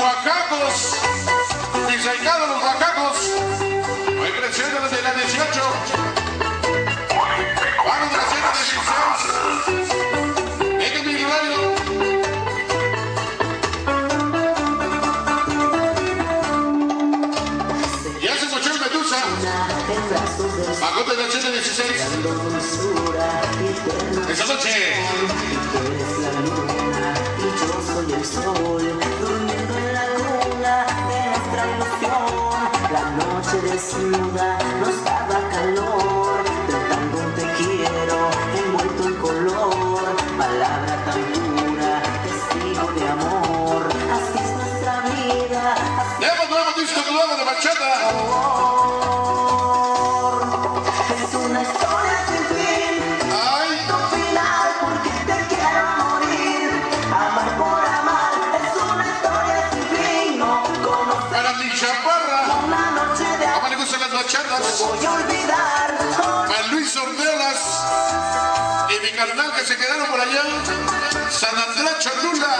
Oaxacos. Mis ahijados los Oaxacos. Hoy presento desde la 18. Vamos de la 116. Venga mi radio. Ya se noche desnuda nos daba calor, tentando un te quiero envuelto en color. Palabra tan pura, testigo de amor. Así es nuestra vida, Tenemos nuevo disco nuevo de bachata. es bachatas? Voy a olvidar. Para Luis Ornelas y mi carnal que se quedaron por allá. San Andrés Cholula.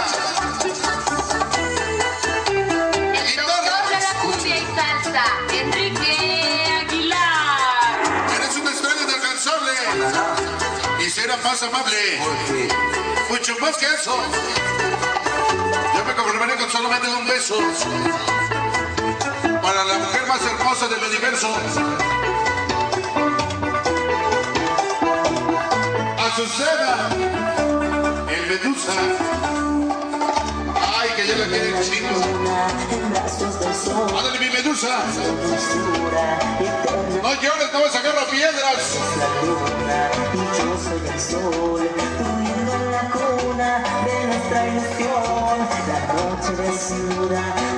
De guitarra. de la cumbia y salsa, Enrique Aguilar. Eres una estrella inalcanzable. Y será más amable. Mucho más que eso. Yo me conformaré con solamente un beso. Hermosa del universo. Azucena. El Medusa. Ay, que ya la chino. en brazos del sol. Ándale, mi Medusa. No llores, no vas a agarrar piedras. es la luna y yo soy el sol. En la cuna de nuestra ilusión. La noche desnuda